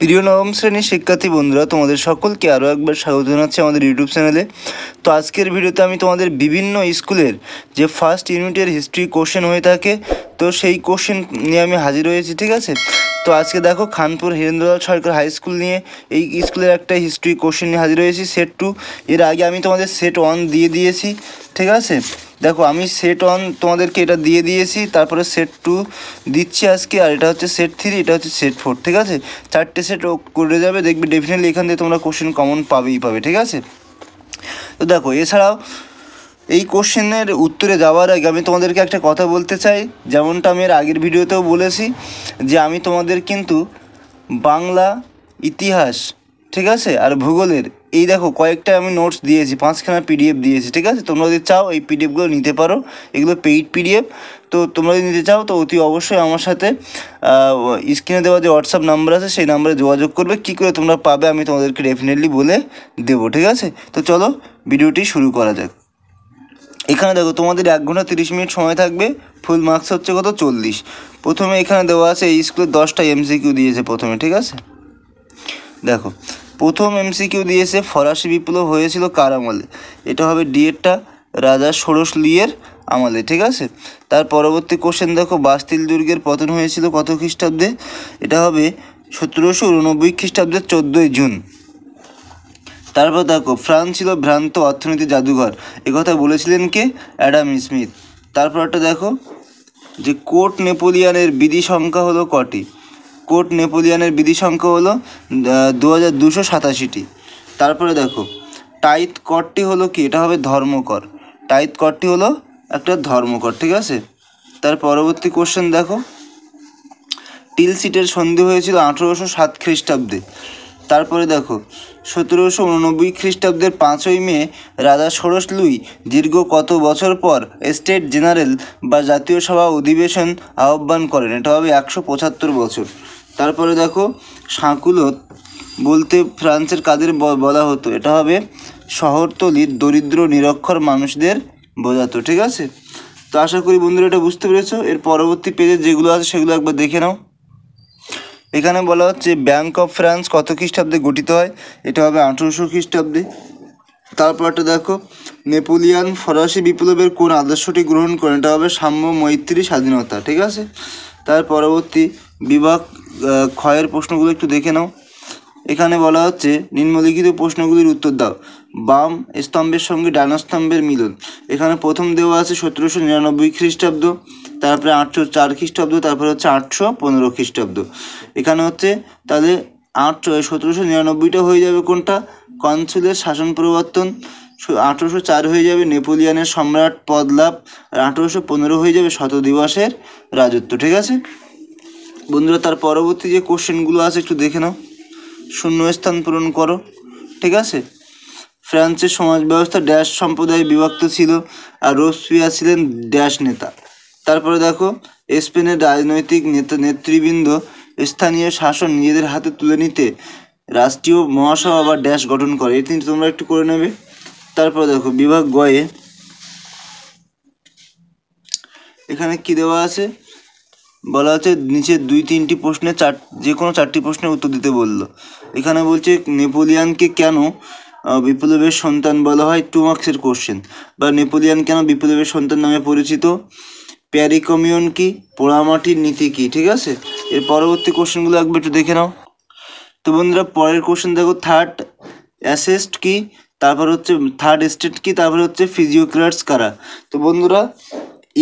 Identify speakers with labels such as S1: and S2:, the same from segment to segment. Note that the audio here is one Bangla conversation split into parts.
S1: প্রিয় নবম শ্রেণির শিক্ষার্থী বন্ধুরা, তোমাদের সকলকে আরও একবার স্বাগত জানাচ্ছি আমাদের ইউটিউব চ্যানেলে তো আজকের ভিডিওতে আমি তোমাদের বিভিন্ন স্কুলের যে ফার্স্ট ইউনিটের হিস্ট্রি কোশ্চেন হয়ে থাকে, তো সেই কোশ্চেন নিয়ে আমি হাজির হয়েছি, ঠিক আছে? তো আজকে দেখো খানপুর হীরেন্দ্রলাল সরকার হাই স্কুল নিয়ে এই স্কুলের একটা হিস্ট্রি কোশ্চেন নিয়ে হাজির হয়েছি সেট টু এর আগে আমি তোমাদের সেট ওয়ান দিয়ে দিয়েছি, ঠিক আছে? দেখো, আমি সেট ওয়ান তোমাদেরকে এটা দিয়ে দিয়েছি, তারপরে সেট টু দিচ্ছি আজকে, আর এটা হচ্ছে সেট থ্রি এটা হচ্ছে সেট ফোর ঠিক আছে? চারটে সেট করে যাবে, দেখবে ডেফিনেটলি এখান থেকে তোমরা কোশ্চেন কমন পাবেই পাবে, ঠিক আছে? তো দেখো, এছাড়াও এই কোশ্চেনের উত্তরে যাওয়ার আগে আমি তোমাদেরকে একটা কথা বলতে চাই। যেমনটা আমি এর আগের ভিডিওতেও বলেছি যে আমি তোমাদের কিন্তু বাংলা ইতিহাস, ঠিক আছে? আর ভূগোলের, এই দেখো কয়েকটা আমি নোটস দিয়েছি, পাঁচখানা পিডিএফ দিয়েছি, ঠিক আছে? তোমরা যদি চাও এই পিডিএফগুলো নিতে পারো, এগুলো পেইড পিডিএফ তো তোমরা যদি নিতে চাও তো অতি অবশ্যই আমার সাথে স্ক্রিনে দেওয়া যে হোয়াটসঅ্যাপ নাম্বার আছে সেই নাম্বারে যোগাযোগ করবে। কী করে তোমরা পাবে আমি তোমাদেরকে ডেফিনেটলি বলে দেবো, ঠিক আছে? তো চলো ভিডিওটি শুরু করা যাক। এখানে দেখো, তোমাদের এক ঘণ্টা তিরিশ মিনিট সময় থাকবে। ফুল মার্কস হচ্ছে কত? চল্লিশ। প্রথমে এখানে দেওয়া আছে, এই স্কুলে দশটা এমসিকিউ দিয়েছে প্রথমে, ঠিক আছে? দেখো, প্রথম এমসিকিউ দিয়েছে ফরাসি বিপ্লব হয়েছিল কার আমলে? এটা হবে ডিএডটা, রাজা ষোড়শ লিয়ের আমলে, ঠিক আছে? তার পরবর্তী কোশ্চেন দেখো, বাস্তিল দুর্গের পতন হয়েছিল কত খ্রিস্টাব্দে? এটা হবে সতেরোশো উননব্বই খ্রিস্টাব্দের চোদ্দোই জুন। তারপর দেখো, ফ্রান্স ছিল ভ্রান্ত অর্থনীতি জাদুঘর। কথা বলেছিলেন কে? Adam Smith. তারপর একটা দেখো, যে কোর্ট নেপোলিয়ানের বিধি সংখ্যা হলো কটি? কোর্ট নেপোলিয়ানের বিধি সংখ্যা হলো দু হাজার দুশো সাতাশিটি। তারপরে দেখো, টাইত করটি হলো কি? এটা হবে ধর্মকর। টাইত করটি হলো একটা ধর্মকর, ঠিক আছে? তার পরবর্তী কোশ্চেন দেখো। টিল সিটের সন্ধি হয়েছিল আঠেরোশো সাত খ্রিস্টাব্দে। তারপরে দেখো, সতেরোশো উননব্বই খ্রিস্টাব্দের পাঁচই মে রাজা ষোড়শ লুই দীর্ঘ কত বছর পর স্টেট জেনারেল বা জাতীয় সভা অধিবেশন আহ্বান করেন। এটা হবে একশো পঁচাত্তর বছর। তারপরে দেখো সাঁকুলত বলতে ফ্রান্সের কাদের বলা হতো? এটা হবে শহরতলির দরিদ্র নিরক্ষর মানুষদের বোঝাতো, ঠিক আছে? তো আশা করি বন্ধুরা এটা বুঝতে পেরেছ। এর পরবর্তী পেজে যেগুলো আছে সেগুলো একবার দেখে নাও। এখানে বলা হচ্ছে ব্যাঙ্ক অফ ফ্রান্স কত খ্রিস্টাব্দে গঠিত হয়? এটা হবে আঠেরোশো খ্রিস্টাব্দে। তারপরটা দেখো, নেপোলিয়ান ফরাসি বিপ্লবের কোন আদর্শটি গ্রহণ করেন? এটা হবে সাম্য মৈত্রী স্বাধীনতা, ঠিক আছে? তার পরবর্তী বিভাগ ক্ষয়ের প্রশ্নগুলো একটু দেখে নাও। এখানে বলা হচ্ছে, নিম্নলিখিত প্রশ্নগুলির উত্তর দাও। বাম স্তম্ভের সঙ্গে ডানা স্তম্ভের মিলন। এখানে প্রথম দেওয়া আছে সতেরোশো নিরানব্বই খ্রিস্টাব্দ। তারপরে আটশো চার খ্রিস্টাব্দ, তারপরে হচ্ছে আটশো পনেরো খ্রিস্টাব্দ। এখানে হচ্ছে তাহলে আটশো, সতেরোশো নিরানব্বইটা হয়ে যাবে কোনটা? কনসুলের শাসন প্রবর্তন। আঠেরোশো চার হয়ে যাবে নেপোলিয়ানের সম্রাট পদ লাভ আর আঠেরোশো পনেরো হয়ে যাবে শত দিবসের রাজত্ব, ঠিক আছে? বন্ধুরা, তার পরবর্তী যে কোশ্চেনগুলো আছে, একটু দেখে নাও। শূন্যস্থান পূরণ করো, ঠিক আছে? ফ্রান্সের সমাজ ব্যবস্থা ড্যাশ সম্প্রদায়ে বিভক্ত ছিল, আর রোসপিয়া ছিলেন ড্যাশ নেতা। তারপরে দেখো, স্পেনের রাজনৈতিক নেতা, নেতৃবৃন্দ, স্থানীয় শাসন নিজেদের হাতে তুলে নিতে রাষ্ট্রীয় মহাসভা বা ড্যাশ গঠন করে। তিনটি তোমরা একটু করে নেবে। তারপরে দেখো, বিভাগ গয়ে এখানে কি দেওয়া আছে? বলা হচ্ছে নিচের দুই, তিনটি প্রশ্নে চার, যে কোনো চারটি প্রশ্নের উত্তর দিতে বলল। এখানে বলছে, নেপোলিয়ানকে কেন বিপ্লবের সন্তান বলা হয় টু মার্কসের কোশ্চেন বা নেপোলিয়ান কেন বিপ্লবের সন্তান নামে পরিচিত? প্যারিকমিয়ন কি পোড়ামাটির নীতি কি, ঠিক আছে? এর পরবর্তী কোশ্চেনগুলো একবার একটু দেখে নাও। তো বন্ধুরা, পরের কোশ্চেন দেখো থার্ড অ্যাসেস্ট কি, তারপর হচ্ছে থার্ড স্টেট কি, তারপর হচ্ছে ফিজিওক্রাটস কারা? তো বন্ধুরা,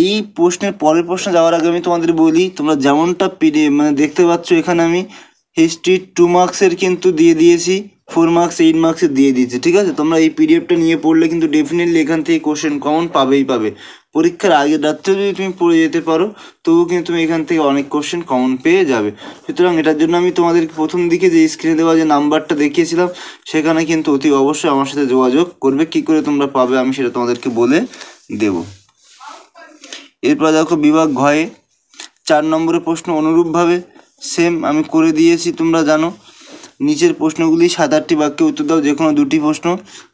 S1: এই প্রশ্নের পরের প্রশ্ন যাওয়ার আগে আমি তোমাদের বলি, তোমরা যেমনটা পিডি মানে দেখতে পাচ্ছ এখানে আমি হিস্ট্রি টু মার্কসের কিন্তু দিয়ে দিয়েছি ফোর মার্কস এইট মার্কসের দিয়ে দিয়েছি, ঠিক আছে? তোমরা এই পিডিএফটা নিয়ে পড়লে কিন্তু ডেফিনেটলি এখান থেকে কোশ্চেন কমন পাবেই পাবে। পরীক্ষার আগের রাত্রে যদি তুমি পড়ে যেতে পারো, তবুও কিন্তু তুমি এখান থেকে অনেক কোশ্চেন কমন পেয়ে যাবে। সুতরাং এটার জন্য আমি তোমাদেরকে প্রথম দিকে যে স্ক্রিনে দেওয়া যে নাম্বারটা দেখিয়েছিলাম, সেখানে কিন্তু অতি অবশ্যই আমার সাথে যোগাযোগ করবে। কি করে তোমরা পাবে আমি সেটা তোমাদেরকে বলে দেবো। এরপর দেখো বিভাগ ঘয়ে, চার নম্বরের প্রশ্ন অনুরূপভাবে সেম আমি করে দিয়েছি, তোমরা জানো। নিচের প্রশ্নগুলি সাত আটটি বাক্যে উত্তর দাও যে কোনো দুটি প্রশ্ন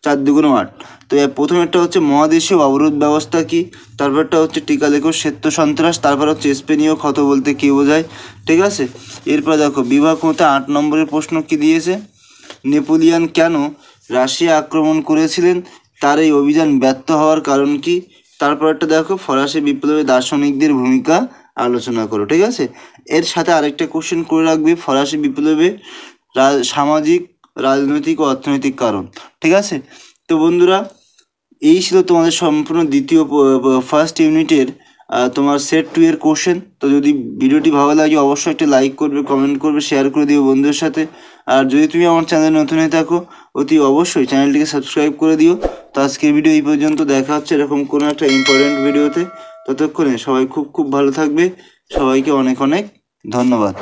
S1: চার দুগুণ আট। তো এর প্রথমেরটা হচ্ছে মহাদেশীয় অবরোধ ব্যবস্থা কি? তারপরটা হচ্ছে টিকা লেখো শ্বেত সন্ত্রাস, তারপর হচ্ছে স্পেনীয় ক্ষত বলতে কী বোঝায়? ঠিক আছে? এরপর দেখো, বিভাগ মতে আট নম্বরের প্রশ্ন কি দিয়েছে? নেপোলিয়ান কেন রাশিয়া আক্রমণ করেছিলেন? তার এই অভিযান ব্যর্থ হওয়ার কারণ কি? তারপরটা দেখো, ফরাসি বিপ্লবে দার্শনিকদের ভূমিকা আলোচনা করো, ঠিক আছে? এর সাথে আরেকটা কোশ্চেন করে রাখবে ফরাসি বিপ্লবে সামাজিক, রাজনৈতিক ও অর্থনৈতিক কারণ, ঠিক আছে? তো বন্ধুরা, এই ছিল তোমাদের সম্পূর্ণ দ্বিতীয় ফার্স্ট ইউনিটের তোমার সেট টু এর কোশ্চেন তো যদি ভিডিওটি ভালো লাগে, অবশ্যই একটা লাইক করবে কমেন্ট করবে শেয়ার করে দিও বন্ধুদের সাথে। আর যদি তুমি আমার চ্যানেলে নতুন হয়ে থাকো, অতি অবশ্যই চ্যানেলটিকে সাবস্ক্রাইব করে দিও। তো আজকের ভিডিও এই পর্যন্ত, দেখা হচ্ছে এরকম কোনো একটা ইম্পর্টেন্ট ভিডিওতে ততক্ষণে সবাই খুব খুব ভালো থাকবে। সবাইকে অনেক অনেক ধন্যবাদ।